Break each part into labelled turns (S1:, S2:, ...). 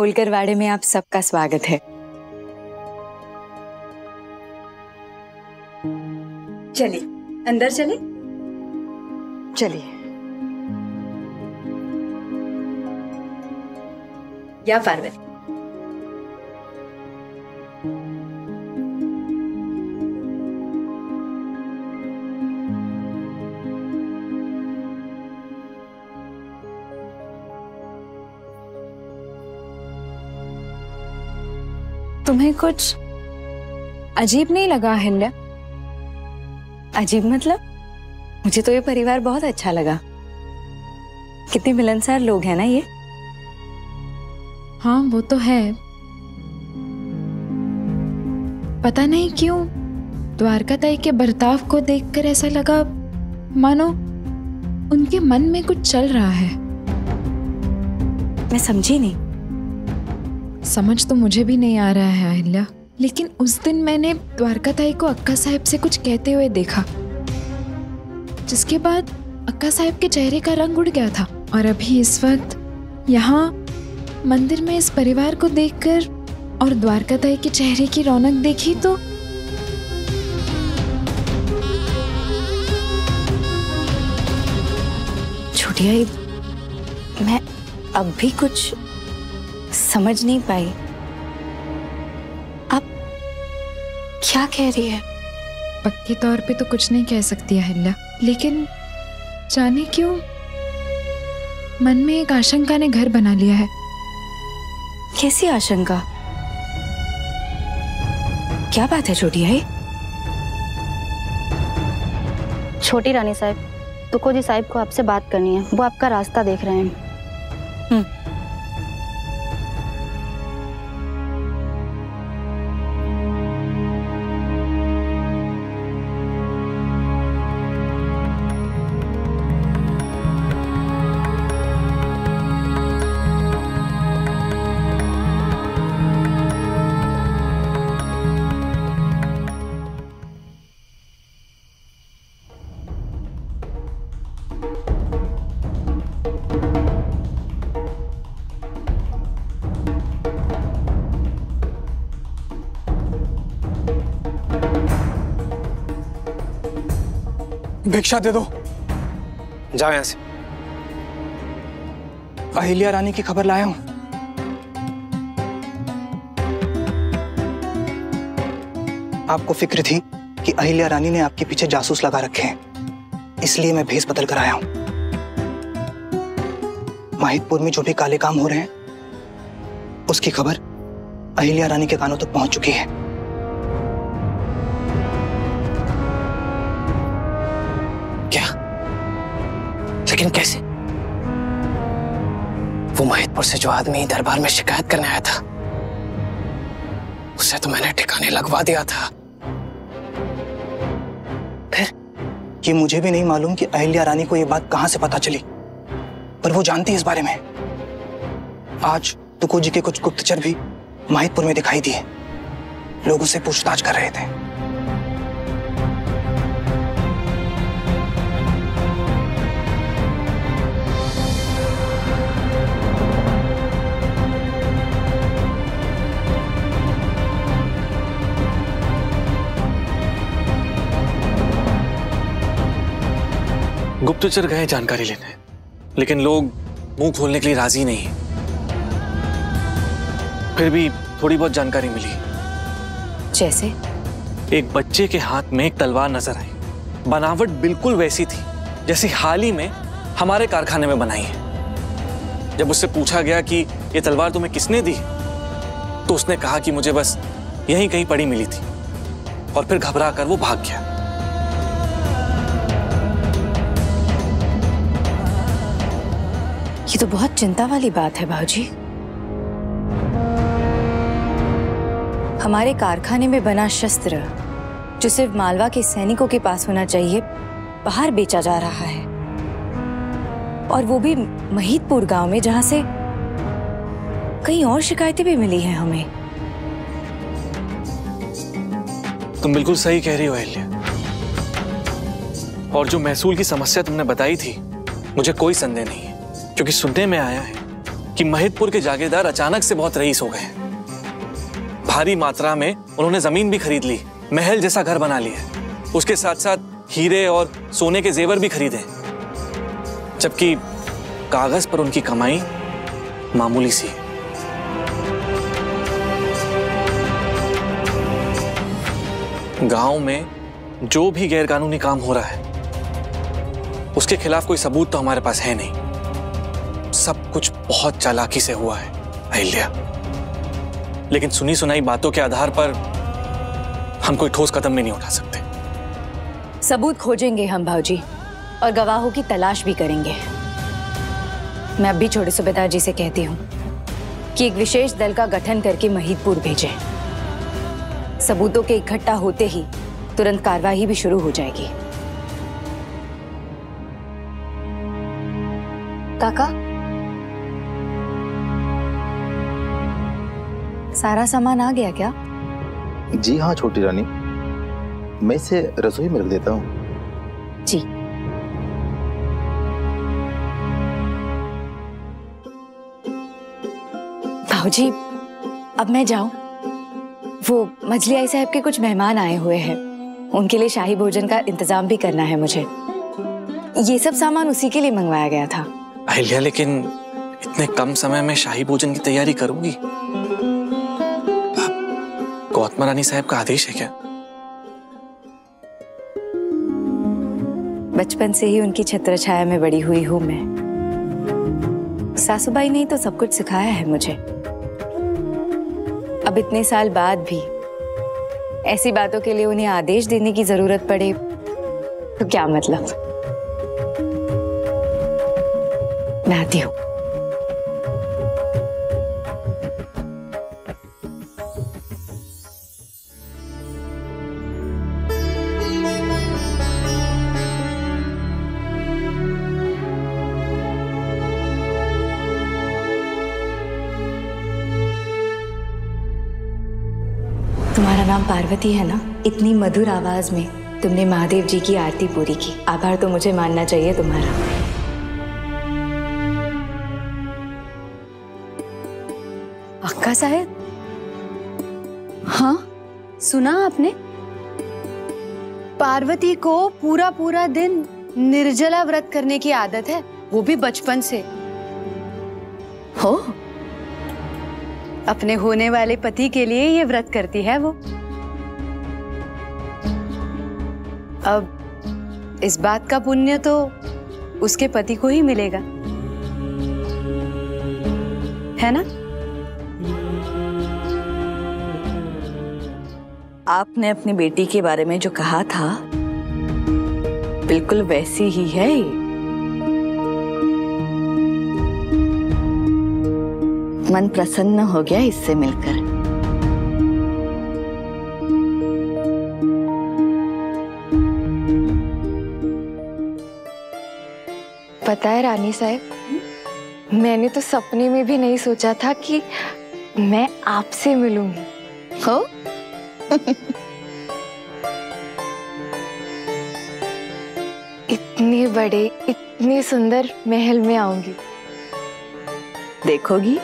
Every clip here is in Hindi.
S1: होलकरवाड़े में आप सबका स्वागत है। चलिए अंदर चले चलिए। या पार्वती
S2: तुम्हें कुछ अजीब नहीं लगा हिल्या
S1: अजीब मतलब? मुझे तो ये परिवार बहुत अच्छा लगा। कितने मिलनसार लोग हैं ना ये।
S2: हाँ वो तो है। पता नहीं क्यों द्वारका ताई के बर्ताव को देखकर ऐसा लगा मानो उनके मन में कुछ चल रहा है।
S1: मैं समझी नहीं।
S2: समझ तो मुझे भी नहीं आ रहा है अहिल्या। लेकिन उस दिन मैंने द्वारका ताई को अक्का साहब से कुछ कहते हुए देखा, जिसके बाद अक्का साहब के चेहरे का रंग उड़ गया था। और अभी इस वक्त यहाँ मंदिर में इस परिवार को देखकर और द्वारका ताई के चेहरे की रौनक देखी तो
S1: छोटिया, मैं अब भी कुछ समझ नहीं पाई। आप क्या कह रही है?
S2: पक्के तौर पे तो कुछ नहीं कह सकती अहिल्या लेकिन जाने क्यों? मन में एक आशंका ने घर बना लिया है।
S1: कैसी आशंका? क्या बात है छोटी ये
S3: छोटी रानी साहब तुको जी साहब को आपसे बात करनी है। वो आपका रास्ता देख रहे हैं।
S4: भिक्षा दे दो।
S5: जाओ यहाँ से।
S4: अहिल्या रानी की खबर लाया हूँ। आपको फ़िक्र थी कि अहिल्या रानी ने आपके पीछे जासूस लगा रखे हैं। इसलिए मैं भेस बदल कर आया हूँ। माहितपुर में जो भी काले काम हो रहे हैं उसकी खबर अहिल्या रानी के कानों तक पहुँच चुकी है।
S5: लेकिन कैसे? वो महितपुर से जो आदमी दरबार में शिकायत करने आया था, उसे तो मैंने ठिकाने लगवा दिया था।
S4: फिर ये मुझे भी नहीं मालूम कि अहिल्या रानी को ये बात कहाँ से पता चली, पर वो जानती है इस बारे में। आज तुको जी के कुछ गुप्तचर भी माहितपुर में दिखाई दिए। लोगों से पूछताछ कर रहे थे।
S6: गुप्तचर गए जानकारी लेने लेकिन लोग मुँह खोलने के लिए राज़ी नहीं फिर भी थोड़ी बहुत जानकारी मिली।
S1: जैसे?
S6: एक बच्चे के हाथ में एक तलवार नज़र आई। बनावट बिल्कुल वैसी थी जैसी हाल ही में हमारे कारखाने में बनाई है। जब उससे पूछा गया कि ये तलवार तुम्हें किसने दी तो उसने कहा कि मुझे बस यहीं कहीं पड़ी मिली थी। और फिर घबरा कर वो भाग गया।
S1: तो बहुत चिंता वाली बात है भाजी हमारे कारखाने में बना शस्त्र, जो सिर्फ़ मालवा के सैनिकों के पास होना चाहिए, बाहर बेचा जा रहा है। और वो भी महीदपुर गाँव में, जहाँ से कई और शिकायतें भी मिली हैं हमें।
S6: तुम बिल्कुल सही कह रही हो, अहिल्या। और जो महसूल की समस्या तुमने बताई थी, मुझे कोई संदेह नहीं। क्योंकि सुनने में आया है कि महितपुर के जागीरदार अचानक से बहुत रईस हो गए भारी मात्रा में उन्होंने ज़मीन भी खरीद ली, महल जैसा घर बना लिया उसके साथ साथ हीरे और सोने के जेवर भी खरीदे जबकि कागज़ पर उनकी कमाई मामूली सी गाँव में जो भी गैरकानूनी काम हो रहा है, उसके खिलाफ कोई सबूत तो हमारे पास है नहीं। कुछ बहुत चालाकी से हुआ है, अहिल्या। लेकिन सुनी सुनाई बातों के आधार पर हम कोई ठोस कदम भी नहीं उठा सकते।
S1: सबूत खोजेंगे हम, भाऊजी, और गवाहों की तलाश भी करेंगे। मैं अब भी छोटे सूबेदार जी से कहती हूँ कि एक विशेष दल का गठन करके महिदपुर भेजें। सबूतों के इकट्ठा होते ही तुरंत कार्रवाई भी शुरू हो जाएगी। काका? सारा सामान आ गया क्या?
S7: जी हाँ छोटी रानी। मैं इसे रसोई में रख देता हूँ।
S1: जी। भाऊजी अब मैं जाऊँ? वो मजली आई साहब के कुछ मेहमान आए हुए हैं। उनके लिए शाही भोजन का इंतज़ाम भी करना है मुझे। ये सब सामान उसी के लिए मंगवाया गया था।
S6: अहिल्या लेकिन इतने कम समय में शाही भोजन की तैयारी करूँगी? गौतमा रानी साहब का आदेश है क्या?
S1: बचपन से ही उनकी छत्र छाया में बड़ी हुई हूँ मैं। सासूबाई ने तो सब कुछ सिखाया है मुझे। अब इतने साल बाद भी ऐसी बातों के लिए उन्हें आदेश देने की ज़रूरत पड़े तो क्या मतलब? मैं आती हूँ। पार्वती है ना, इतनी मधुर आवाज़ में तुमने महादेव जी की आरती पूरी की। आभार तो मुझे मानना चाहिए तुम्हारा।
S8: अक्का साहब? हाँ सुना आपने? पार्वती को पूरा पूरा दिन निर्जला व्रत करने की आदत है, वो भी बचपन से। हो? अपने होने वाले पति के लिए ये व्रत करती है वो? अब इस बात का पुण्य तो उसके पति को ही मिलेगा। है ना?
S1: आपने अपनी बेटी के बारे में जो कहा था, बिल्कुल वैसी ही है मन प्रसन्न हो गया इससे मिलकर।
S9: पता है रानी साहब मैंने तो सपने में भी नहीं सोचा था कि मैं आपसे मिलूँगी
S1: हो?
S9: इतने बड़े इतने सुंदर महल में आऊँगी।
S1: देखोगी?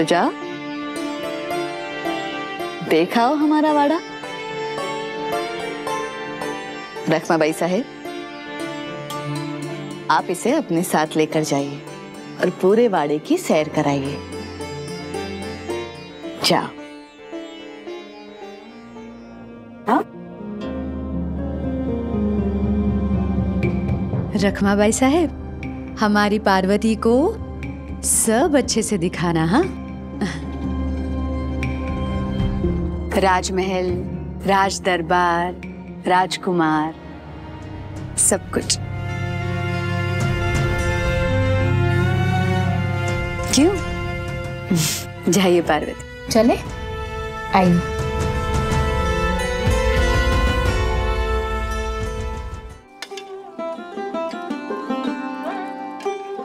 S1: तो जाओ देखाओ हमारा वाड़ा। रखमा बाई साहेब, आप इसे अपने साथ लेकर जाइए और पूरे वाड़े की सैर कराइए। जाओ। हाँ?
S8: रखमाबाई साहेब, हमारी पार्वती को सब अच्छे से दिखाना हाँ? राजमहल राज दरबार राजकुमार, सब कुछ। क्यों? जाइए पार्वती।
S9: चले आई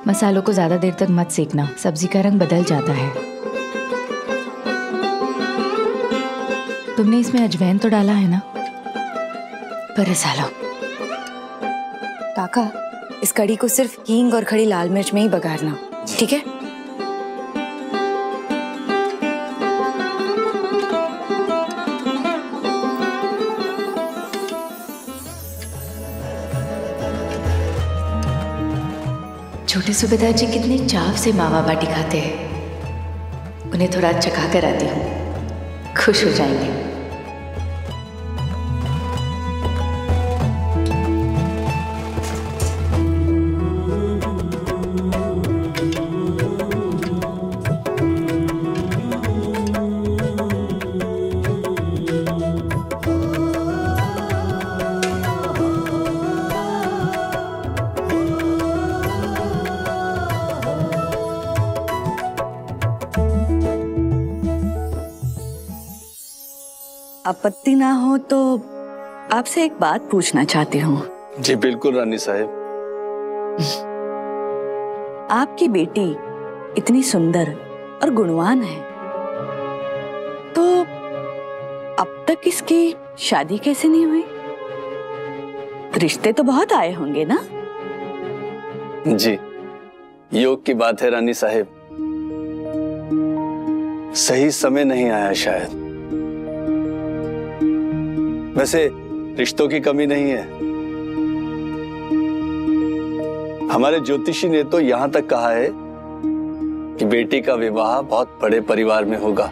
S1: मसालों को ज़्यादा देर तक मत सेकना। सब्ज़ी का रंग बदल जाता है। तुमने इसमें अजवैन तो डाला है ना? पर लो। काका इस कड़ी को सिर्फ़ हींग और खड़ी लाल मिर्च में ही बघारना ठीक है? छोटे सुबेदार जी कितने चाव से मावा बाटी खाते हैं। उन्हें थोड़ा चखा कर आती हूँ। खुश हो जाएँगे।
S10: आपत्ति ना हो तो आपसे एक बात पूछना चाहती हूँ।
S11: जी बिल्कुल रानी साहब।
S10: आपकी बेटी इतनी सुंदर और गुणवान है। तो अब तक इसकी शादी कैसे नहीं हुई? रिश्ते तो बहुत आए होंगे ना?
S11: जी योग की बात है रानी साहब। सही समय नहीं आया शायद। वैसे रिश्तों की कमी नहीं है। हमारे ज्योतिषी ने तो यहाँ तक कहा है कि बेटी का विवाह बहुत बड़े परिवार में होगा।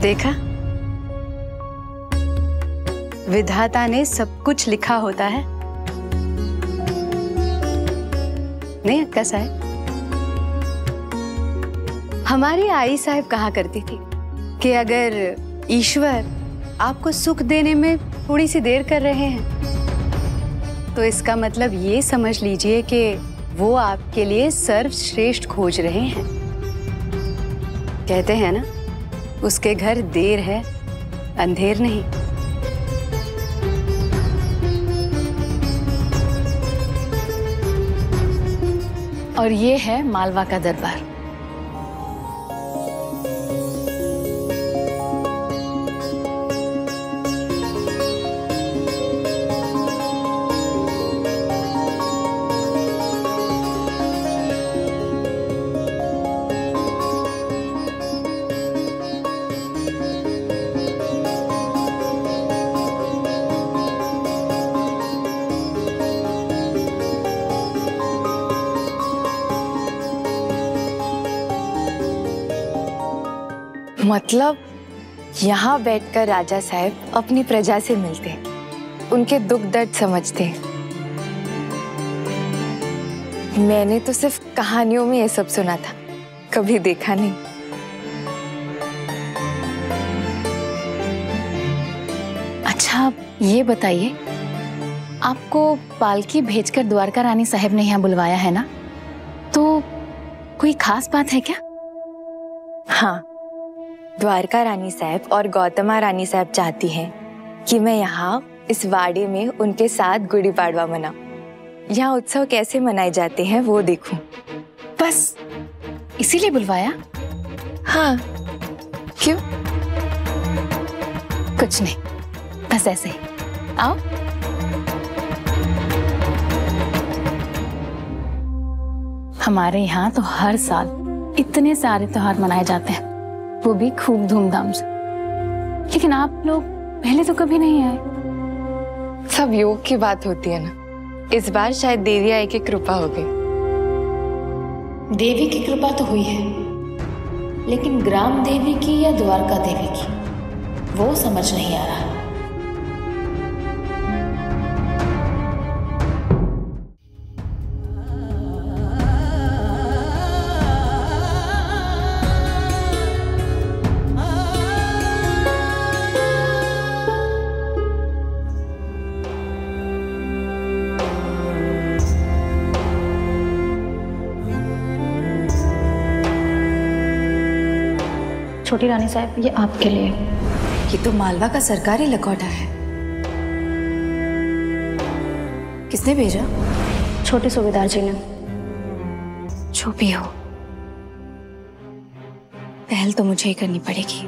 S8: देखा? विधाता ने सब कुछ लिखा होता है। नहीं अक्का साहब हमारी आई साहब कहा करती थी कि अगर ईश्वर आपको सुख देने में थोड़ी सी देर कर रहे हैं तो इसका मतलब ये समझ लीजिए कि वो आपके लिए सर्वश्रेष्ठ खोज रहे हैं। कहते हैं ना, उसके घर देर है, अंधेर नहीं। और ये है मालवा का दरबार।
S9: मतलब यहाँ बैठकर राजा साहब अपनी प्रजा से मिलते उनके दुख दर्द समझते मैंने तो सिर्फ़ कहानियों में ये सब सुना था, कभी देखा नहीं।
S8: अच्छा ये बताइए, आपको पालकी भेजकर द्वारका रानी साहब ने यहाँ बुलवाया है ना? तो कोई खास बात है क्या?
S9: हाँ। द्वारका रानी साहब और गौतमा रानी साहब चाहती हैं कि मैं यहाँ इस वाड़े में उनके साथ गुड़ी पाड़वा मनाऊं यहाँ उत्सव कैसे मनाए जाते हैं वो देखूँ।
S8: बस इसीलिए बुलवाया?
S9: हाँ। क्यों?
S8: कुछ नहीं बस ऐसे ही। आओ। हमारे यहाँ तो हर साल इतने सारे त्योहार मनाए जाते हैं। वो भी खूब धूमधाम से। लेकिन आप लोग पहले तो कभी नहीं आए।
S9: सब योग की बात होती है ना। इस बार शायद देवी आई की कृपा हो गई।
S8: देवी की कृपा तो हुई है लेकिन ग्राम देवी की या द्वारका देवी की वो समझ नहीं आ रहा। छोटी रानी साहब ये आपके लिए।
S1: ये तो मालवा का सरकारी लकौटा है। किसने भेजा?
S3: छोटे सूबेदार जी ने।
S1: जो भी हो पहल तो मुझे ही करनी पड़ेगी।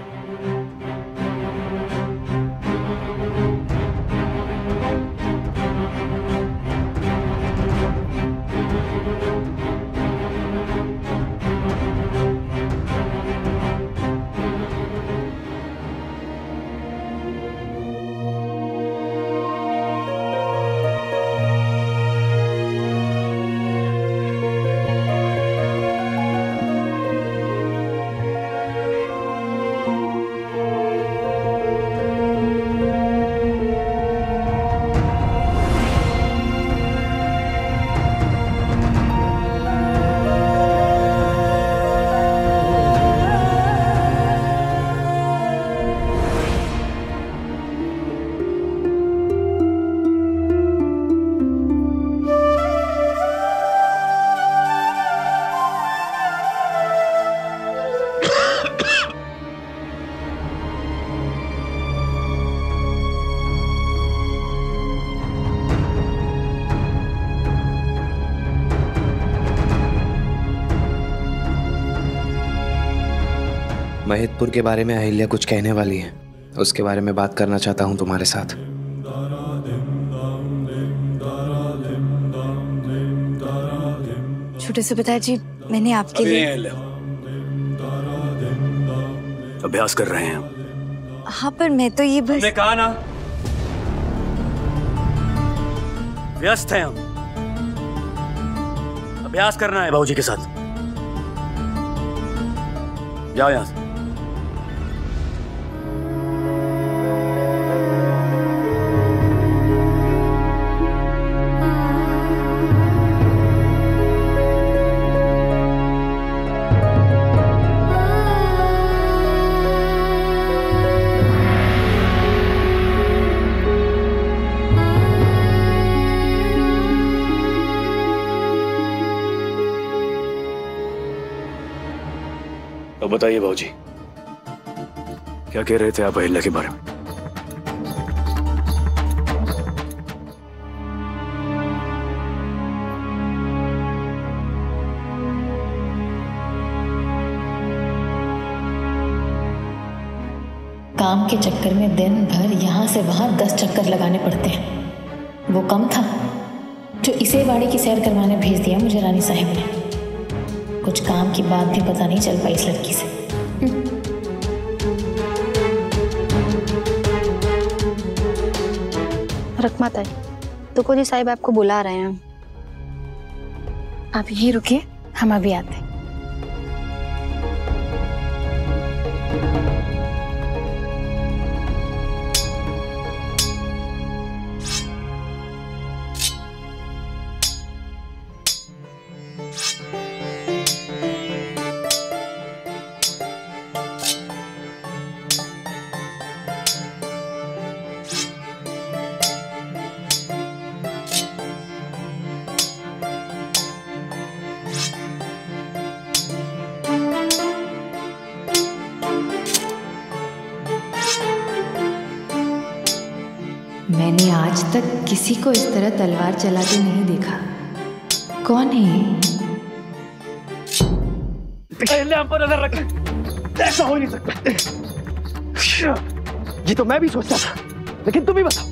S12: महितपुर के बारे में अहिल्या कुछ कहने वाली है। उसके बारे में बात करना चाहता हूँ तुम्हारे साथ।
S1: छोटे सूबेदार जी मैंने आपके लिए
S13: अभ्यास कर रहे हैं
S1: हाँ पर मैं तो ये बस
S13: कहा ना? व्यस्त हैं हम। अभ्यास करना है बाबूजी के साथ। जाओ यहाँ से। बताइए बाबूजी क्या कह रहे थे आप अहिल्या के बारे में?
S9: काम के चक्कर में दिन भर यहाँ से वहाँ दस चक्कर लगाने पड़ते हैं। वो कम था, जो इसे बाड़ी की सैर करवाने भेज दिया मुझे रानी साहब ने। कुछ काम की बात भी पता नहीं चल पाई इस लड़की से।
S3: रखमा ताई तुको जी साहिब आपको बुला रहे हैं। आप यही रुकिए हम अभी आते हैं।
S14: तक किसी को इस तरह तलवार चलाते नहीं देखा। कौन है?
S13: पहले हम पर नज़र रखें। ऐसा हो नहीं सकता।
S15: ये तो मैं भी सोचता था, लेकिन तुम ही बताओ,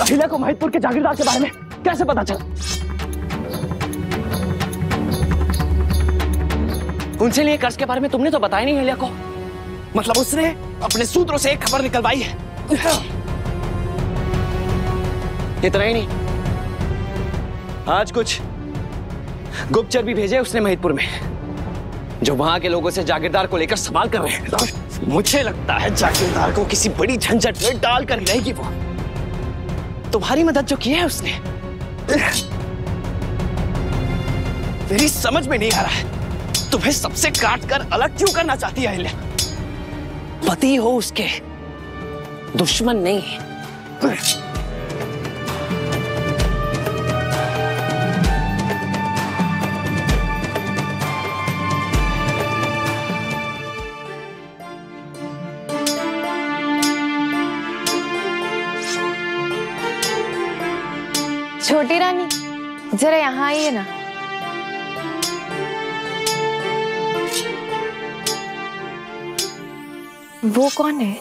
S15: अहिल्या को महितपुर के जागीरदार के बारे में कैसे पता चला?
S16: उनसे लिए कर्ज के बारे में तुमने तो बताया नहीं अहिल्या को। मतलब उसने अपने सूत्रों से एक खबर निकलवाई है। इतना ही नहीं। आज कुछ गुप्तचर भी भेजे उसने महितपुर में, जो वहाँ के लोगों से जागीरदार को लेकर सवाल कर रहे हैं। मुझे लगता है जागीरदार को किसी बड़ी झंझट में डाल कर रहेगी वो। तुम्हारी मदद जो की है उसने, मेरी समझ में नहीं आ रहा है। तुम्हें सबसे काट कर अलग क्यों करना चाहती है, अहिल्या? पति हो उसके, दुश्मन नहीं।
S9: छोटी रानी, जरा यहाँ आइए ना। वो कौन है?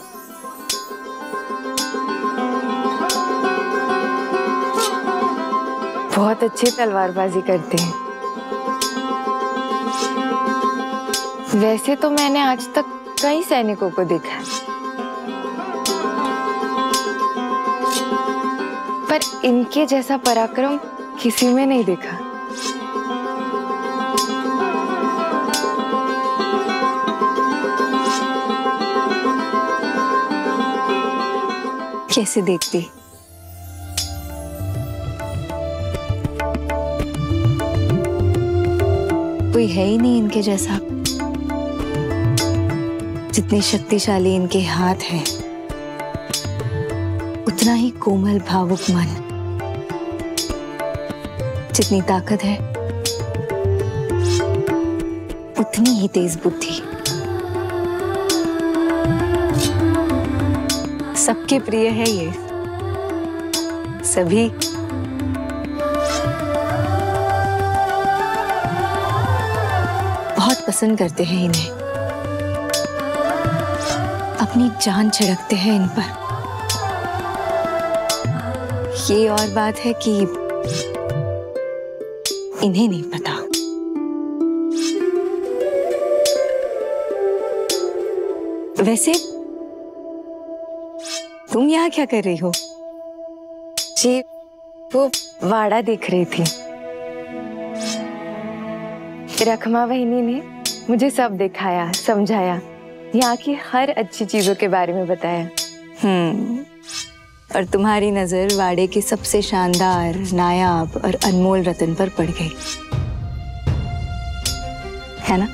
S9: बहुत अच्छी तलवारबाजी करते हैं। वैसे तो मैंने आज तक कई सैनिकों को देखा है। पर इनके जैसा पराक्रम किसी में नहीं देखा।
S1: कैसे देखती? कोई है ही नहीं इनके जैसा। जितने शक्तिशाली इनके हाथ हैं। उतना ही कोमल भावुक मन। जितनी ताकत है, उतनी ही तेज बुद्धि। सबके प्रिय है ये। सभी। बहुत पसंद करते हैं इन्हें। अपनी जान छिड़कते हैं इन पर। ये और बात है कि इन्हें नहीं पता। वैसे, तुम यहाँ क्या कर रही हो?
S9: जी, वो वाड़ा देख रही थी। रखमा बहनी ने मुझे सब दिखाया, समझाया, यहाँ की हर अच्छी चीज़ों के बारे में बताया।
S1: हम्म। और तुम्हारी नज़र वाड़े के सबसे शानदार, नायाब और अनमोल रतन पर पड़ गई। है ना?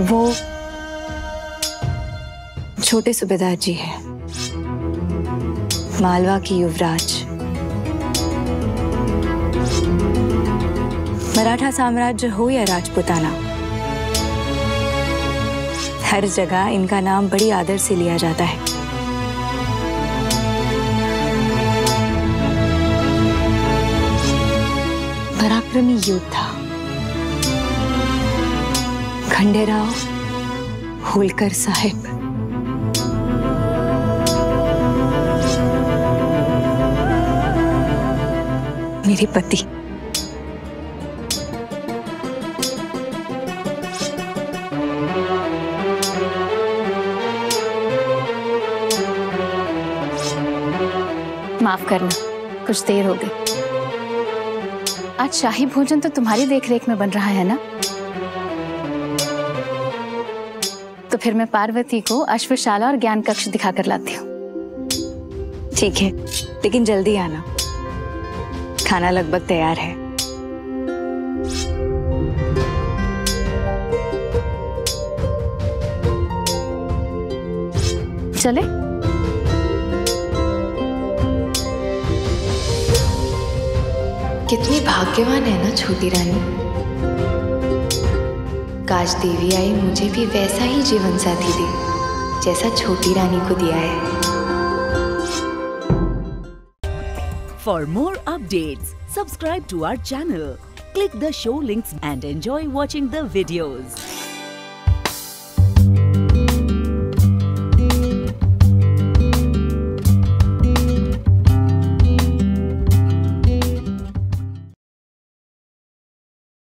S1: वो छोटे सूबेदार जी हैं। मालवा की युवराज। मराठा साम्राज्य हो या राजपुताना, हर जगह इनका नाम बड़ी आदर से लिया जाता है। पराक्रमी योद्धा, खंडेराव होलकर साहेब। मेरे पति
S8: करना। कुछ देर हो गई। आज शाही भोजन तो तुम्हारी देखरेख में बन रहा है ना? तो फिर मैं पार्वती को अश्वशाला और ज्ञान कक्ष दिखा कर लाती हूँ।
S1: ठीक है, लेकिन जल्दी आना। खाना लगभग तैयार है।
S8: चले।
S9: कितनी भाग्यवान है ना छोटी रानी। काश देवी आई, मुझे भी वैसा ही जीवन साथी दे, जैसा छोटी रानी को दिया है।
S17: For more update subscribe to our channel click the show links and enjoy watching the videos